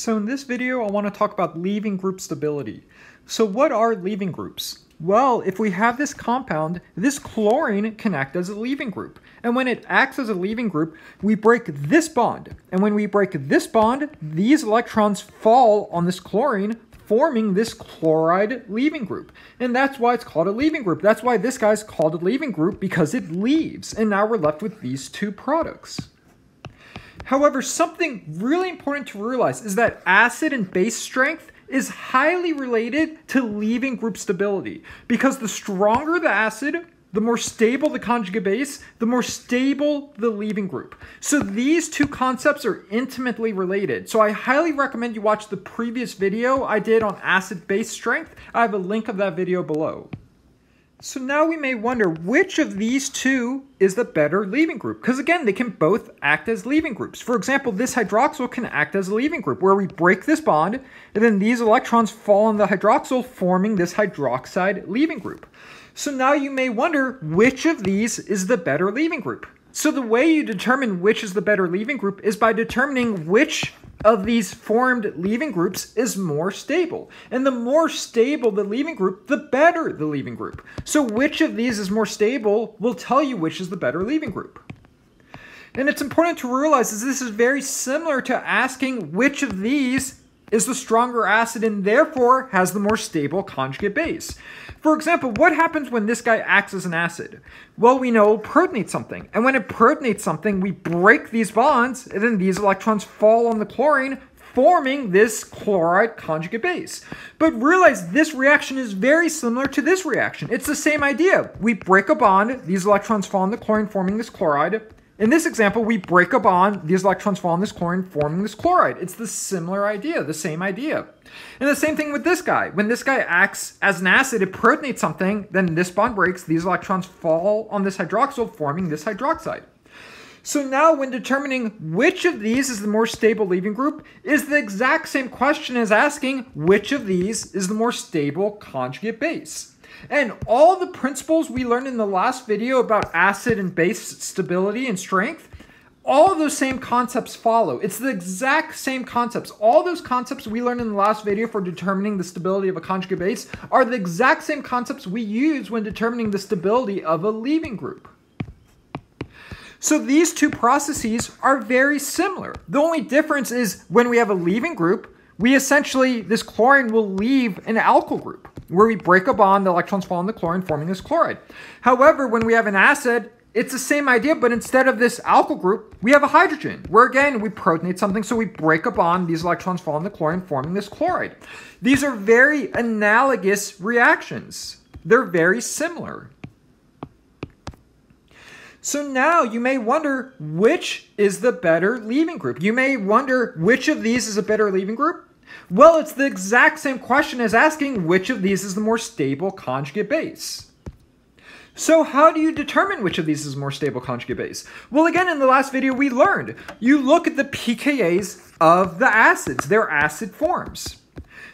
So in this video, I want to talk about leaving group stability. So what are leaving groups? Well, if we have this compound, this chlorine can act as a leaving group. And when it acts as a leaving group, we break this bond. And when we break this bond, these electrons fall on this chlorine, forming this chloride leaving group. And that's why it's called a leaving group. That's why this guy's called a leaving group, because it leaves. And now we're left with these two products. However, something really important to realize is that acid and base strength is highly related to leaving group stability because the stronger the acid, the more stable the conjugate base, the more stable the leaving group. So these two concepts are intimately related. So I highly recommend you watch the previous video I did on acid base strength. I have a link of that video below. So now we may wonder which of these two is the better leaving group. Because again, they can both act as leaving groups. For example, this hydroxyl can act as a leaving group where we break this bond and then these electrons fall on the hydroxyl forming this hydroxide leaving group. So now you may wonder which of these is the better leaving group. So the way you determine which is the better leaving group is by determining which of these formed leaving groups is more stable. And the more stable the leaving group, the better the leaving group. So which of these is more stable will tell you which is the better leaving group. And it's important to realize that this is very similar to asking which of these is the stronger acid and therefore has the more stable conjugate base. For example, what happens when this guy acts as an acid? Well, we know protonates something. And when it protonates something, we break these bonds, and then these electrons fall on the chlorine, forming this chloride conjugate base. But realize this reaction is very similar to this reaction. It's the same idea. We break a bond, these electrons fall on the chlorine, forming this chloride. In this example, we break a bond, these electrons fall on this chlorine, forming this chloride. It's the similar idea, the same idea. And the same thing with this guy. When this guy acts as an acid, it protonates something, then this bond breaks, these electrons fall on this hydroxyl, forming this hydroxide. So now when determining which of these is the more stable leaving group is the exact same question as asking which of these is the more stable conjugate base. And all the principles we learned in the last video about acid and base stability and strength, all those same concepts follow. It's the exact same concepts. All those concepts we learned in the last video for determining the stability of a conjugate base are the exact same concepts we use when determining the stability of a leaving group. So these two processes are very similar. The only difference is when we have a leaving group, we essentially, this chlorine will leave an alkyl group where we break a bond, the electrons fall in the chlorine, forming this chloride. However, when we have an acid, it's the same idea, but instead of this alkyl group, we have a hydrogen, where again, we protonate something, so we break a bond, these electrons fall in the chlorine, forming this chloride. These are very analogous reactions. They're very similar. So now you may wonder which is the better leaving group. You may wonder which of these is a better leaving group. Well, it's the exact same question as asking which of these is the more stable conjugate base. So how do you determine which of these is more stable conjugate base? Well, again, in the last video we learned, you look at the pKa's of the acids, their acid forms.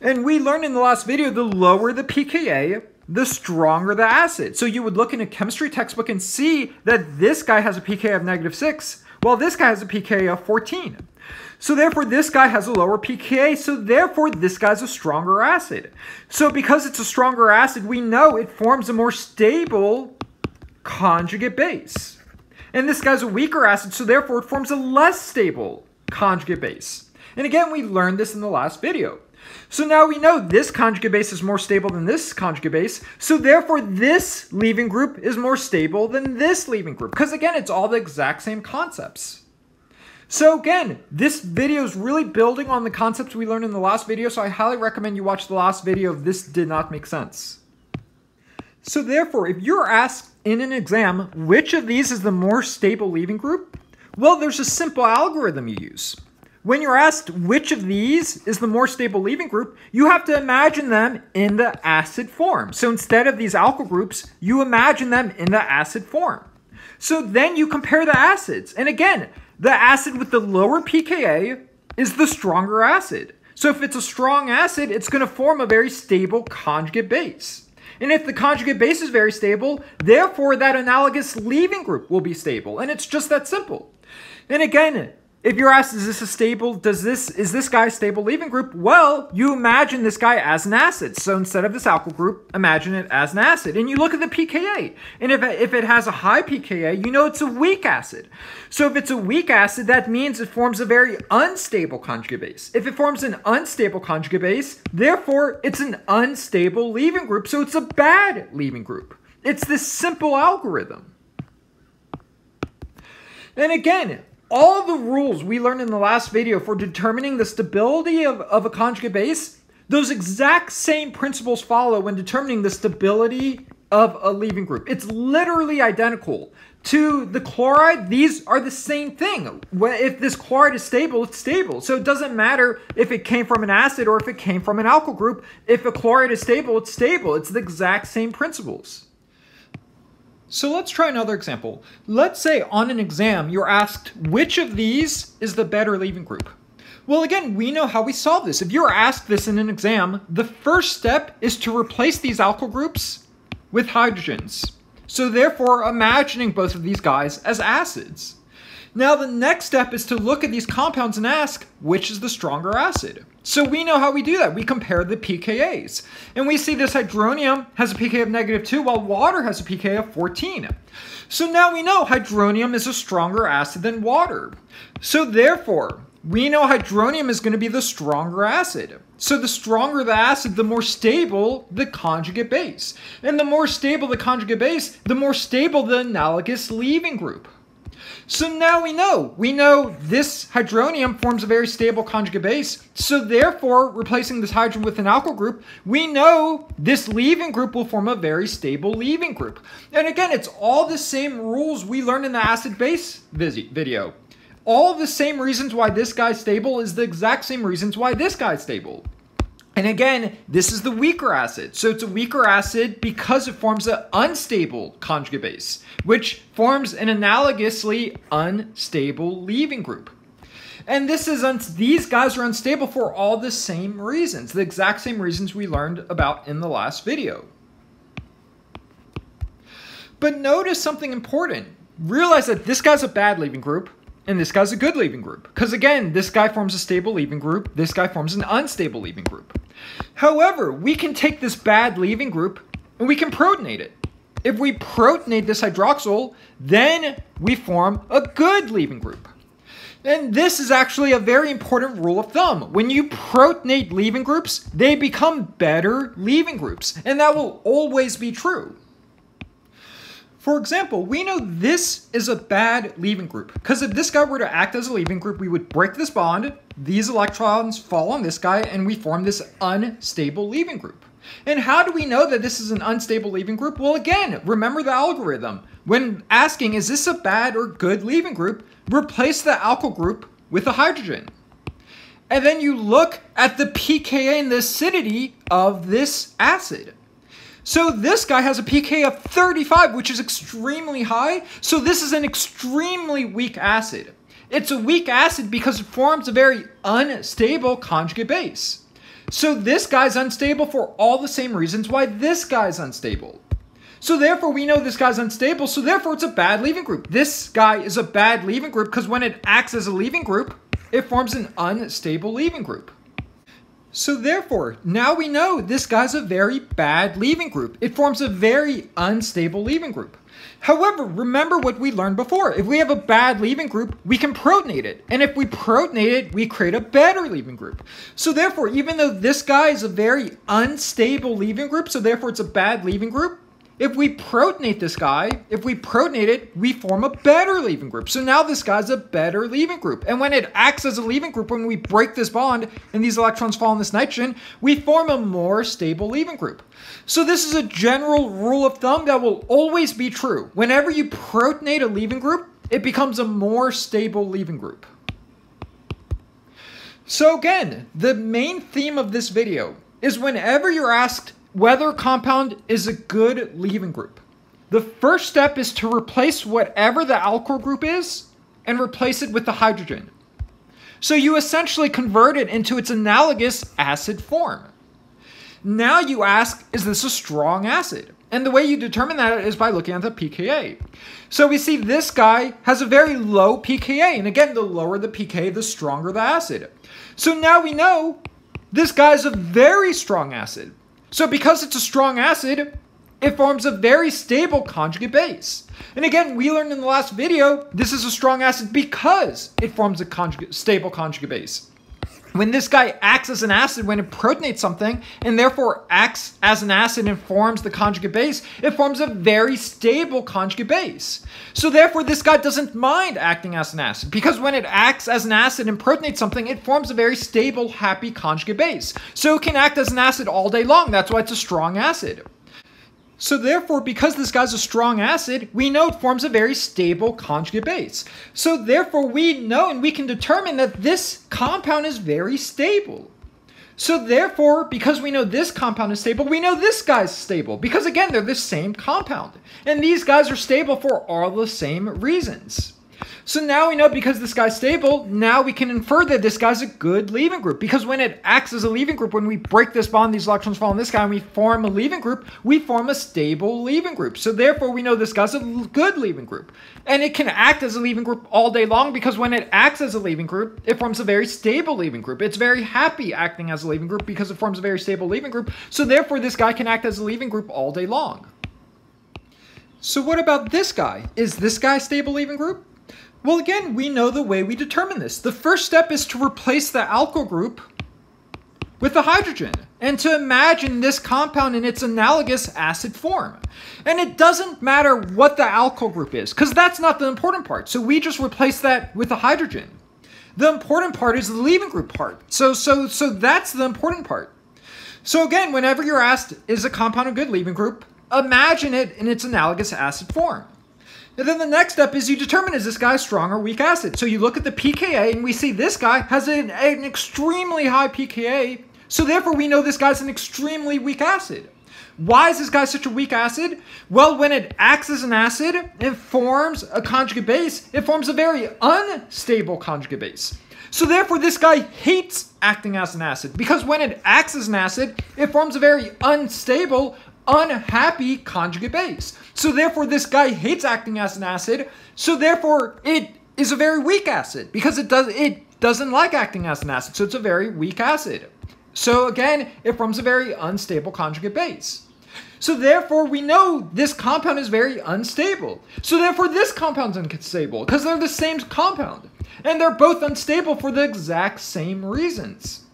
And we learned in the last video, the lower the pKa, the stronger the acid. So you would look in a chemistry textbook and see that this guy has a pKa of negative 6, while this guy has a pKa of 14. So therefore, this guy has a lower pKa, so therefore, this guy's a stronger acid. So because it's a stronger acid, we know it forms a more stable conjugate base. And this guy's a weaker acid, so therefore, it forms a less stable conjugate base. And again, we learned this in the last video. So now we know this conjugate base is more stable than this conjugate base, so therefore this leaving group is more stable than this leaving group, because again, it's all the exact same concepts. So again, this video is really building on the concepts we learned in the last video, so I highly recommend you watch the last video if this did not make sense. So therefore, if you're asked in an exam which of these is the more stable leaving group, well, there's a simple algorithm you use. When you're asked which of these is the more stable leaving group, you have to imagine them in the acid form. So instead of these alkyl groups, you imagine them in the acid form. So then you compare the acids. And again, the acid with the lower pKa is the stronger acid. So if it's a strong acid, it's going to form a very stable conjugate base. And if the conjugate base is very stable, therefore that analogous leaving group will be stable. And it's just that simple. And again, if you're asked, is this a stable, does this, is this guy a stable leaving group? Well, you imagine this guy as an acid. So instead of this alkyl group, imagine it as an acid. And you look at the pKa. And if, if it has a high pKa, you know it's a weak acid. So if it's a weak acid, that means it forms a very unstable conjugate base. If it forms an unstable conjugate base, therefore it's an unstable leaving group. So it's a bad leaving group. It's this simple algorithm. And again, all the rules we learned in the last video for determining the stability of, of a conjugate base, those exact same principles follow when determining the stability of a leaving group. It's literally identical. To the chloride, these are the same thing. If this chloride is stable, it's stable. So it doesn't matter if it came from an acid or if it came from an alkyl group. If a chloride is stable, it's stable. It's the exact same principles. So let's try another example. Let's say on an exam you're asked which of these is the better leaving group. Well, again, we know how we solve this. If you're asked this in an exam, the first step is to replace these alkyl groups with hydrogens. So therefore, imagining both of these guys as acids. Now the next step is to look at these compounds and ask, which is the stronger acid? So we know how we do that. We compare the pKa's. And we see this hydronium has a pK of negative 2, while water has a pK of 14. So now we know hydronium is a stronger acid than water. So therefore, we know hydronium is going to be the stronger acid. So the stronger the acid, the more stable the conjugate base. And the more stable the conjugate base, the more stable the analogous leaving group. So now we know. We know this hydronium forms a very stable conjugate base. So therefore, replacing this hydrogen with an alkyl group, we know this leaving group will form a very stable leaving group. And again, it's all the same rules we learned in the acid-base video. All the same reasons why this guy's stable is the exact same reasons why this guy's stable. And again, this is the weaker acid. So it's a weaker acid because it forms an unstable conjugate base, which forms an analogously unstable leaving group. And this is these guys are unstable for all the same reasons, the exact same reasons we learned about in the last video. But notice something important. Realize that this guy's a bad leaving group, and this guy's a good leaving group. Because again, this guy forms a stable leaving group, this guy forms an unstable leaving group. However, we can take this bad leaving group and we can protonate it. If we protonate this hydroxyl, then we form a good leaving group. And this is actually a very important rule of thumb. When you protonate leaving groups, they become better leaving groups. And that will always be true. For example, we know this is a bad leaving group because if this guy were to act as a leaving group, we would break this bond, these electrons fall on this guy, and we form this unstable leaving group. And how do we know that this is an unstable leaving group? Well, again, remember the algorithm. When asking, is this a bad or good leaving group, replace the alkyl group with a hydrogen. And then you look at the pKa and the acidity of this acid. So this guy has a pK of 35, which is extremely high. So this is an extremely weak acid. It's a weak acid because it forms a very unstable conjugate base. So this guy's unstable for all the same reasons why this guy's unstable. So therefore we know this guy's unstable, so therefore it's a bad leaving group. This guy is a bad leaving group because when it acts as a leaving group, it forms an unstable leaving group. So therefore, now we know this guy's a very bad leaving group. It forms a very unstable leaving group. However, remember what we learned before. If we have a bad leaving group, we can protonate it. And if we protonate it, we create a better leaving group. So therefore, even though this guy is a very unstable leaving group, so therefore it's a bad leaving group, if we protonate this guy, if we protonate it, we form a better leaving group. So now this guy's a better leaving group. And when it acts as a leaving group, when we break this bond and these electrons fall on this nitrogen, we form a more stable leaving group. So this is a general rule of thumb that will always be true. Whenever you protonate a leaving group, it becomes a more stable leaving group. So again, the main theme of this video is whenever you're asked whether compound is a good leaving group. The first step is to replace whatever the alkyl group is and replace it with the hydrogen. So you essentially convert it into its analogous acid form. Now you ask, is this a strong acid? And the way you determine that is by looking at the pKa. So we see this guy has a very low pKa. And again, the lower the pKa, the stronger the acid. So now we know this guy is a very strong acid. So because it's a strong acid, it forms a very stable conjugate base. And again, we learned in the last video, this is a strong acid because it forms a conjugate, stable conjugate base when this guy acts as an acid when it protonates something and therefore acts as an acid and forms the conjugate base, it forms a very stable conjugate base. So therefore this guy doesn't mind acting as an acid because when it acts as an acid and protonates something, it forms a very stable, happy conjugate base. So it can act as an acid all day long. That's why it's a strong acid. So therefore, because this guy's a strong acid, we know it forms a very stable conjugate base. So therefore, we know and we can determine that this compound is very stable. So therefore, because we know this compound is stable, we know this guy's stable. Because again, they're the same compound. And these guys are stable for all the same reasons. So now we know because this guy's stable, now we can infer that this guy's a good leaving group. Because when it acts as a leaving group, when we break this bond, these electrons fall on this guy, and we form a leaving group, we form a stable leaving group. So therefore, we know this guy's a good leaving group. And it can act as a leaving group all day long because when it acts as a leaving group, it forms a very stable leaving group. It's very happy acting as a leaving group because it forms a very stable leaving group. So therefore, this guy can act as a leaving group all day long. So what about this guy? Is this guy a stable leaving group? Well, again, we know the way we determine this. The first step is to replace the alkyl group with the hydrogen and to imagine this compound in its analogous acid form. And it doesn't matter what the alkyl group is, because that's not the important part. So we just replace that with a hydrogen. The important part is the leaving group part. So so so that's the important part. So again, whenever you're asked, is a compound a good leaving group, imagine it in its analogous acid form. And then the next step is you determine is this guy strong or weak acid. So you look at the pKa and we see this guy has an, an extremely high pKa. So therefore we know this guy's an extremely weak acid. Why is this guy such a weak acid? Well, when it acts as an acid, it forms a conjugate base. It forms a very unstable conjugate base. So therefore, this guy hates acting as an acid because when it acts as an acid, it forms a very unstable, unhappy conjugate base. So therefore, this guy hates acting as an acid. So therefore, it is a very weak acid because it does it doesn't like acting as an acid. So it's a very weak acid. So again, it forms a very unstable conjugate base. So therefore, we know this compound is very unstable. So therefore, this compound's unstable because they're the same compound. And they're both unstable for the exact same reasons.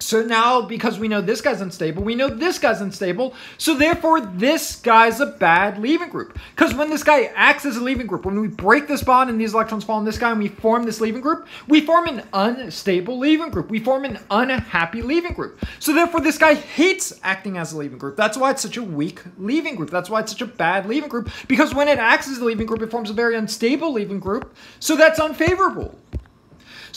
So now, because we know this guy's unstable, we know this guy's unstable. So therefore, this guy's a bad leaving group. Because when this guy acts as a leaving group, when we break this bond and these electrons fall in this guy and we form this leaving group, we form an unstable leaving group. We form an unhappy leaving group. So therefore, this guy hates acting as a leaving group. That's why it's such a weak leaving group. That's why it's such a bad leaving group. Because when it acts as a leaving group, it forms a very unstable leaving group. So that's unfavorable.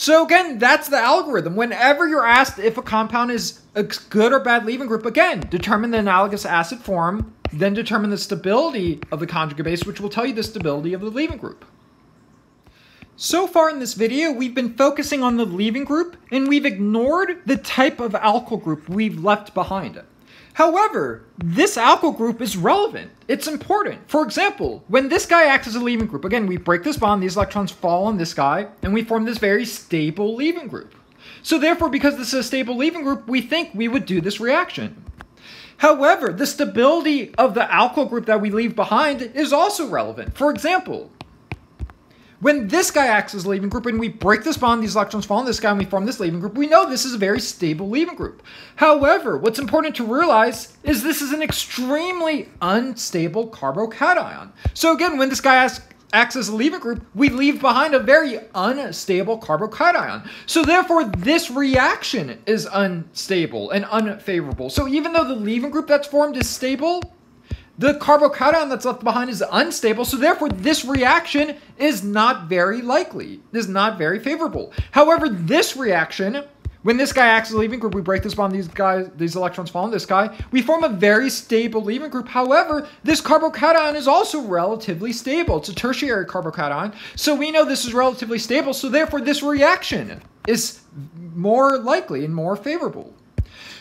So again, that's the algorithm. Whenever you're asked if a compound is a good or bad leaving group, again, determine the analogous acid form, then determine the stability of the conjugate base, which will tell you the stability of the leaving group. So far in this video, we've been focusing on the leaving group, and we've ignored the type of alkyl group we've left behind. However, this alkyl group is relevant. It's important. For example, when this guy acts as a leaving group, again, we break this bond, these electrons fall on this guy, and we form this very stable leaving group. So therefore, because this is a stable leaving group, we think we would do this reaction. However, the stability of the alkyl group that we leave behind is also relevant. For example, when this guy acts as a leaving group and we break this bond, these electrons fall on this guy and we form this leaving group, we know this is a very stable leaving group. However, what's important to realize is this is an extremely unstable carbocation. So again, when this guy acts, acts as a leaving group, we leave behind a very unstable carbocation. So therefore, this reaction is unstable and unfavorable. So even though the leaving group that's formed is stable, the carbocation that's left behind is unstable, so therefore this reaction is not very likely, is not very favorable. However, this reaction, when this guy acts as a leaving group, we break this bond, these guys, these electrons fall in this guy, we form a very stable leaving group. However, this carbocation is also relatively stable. It's a tertiary carbocation, so we know this is relatively stable, so therefore this reaction is more likely and more favorable.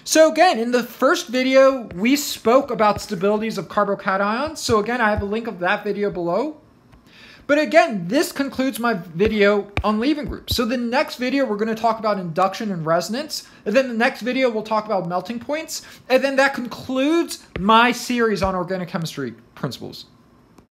So again, in the first video, we spoke about stabilities of carbocations. So again, I have a link of that video below. But again, this concludes my video on leaving groups. So the next video, we're going to talk about induction and resonance. And then the next video, we'll talk about melting points. And then that concludes my series on organic chemistry principles.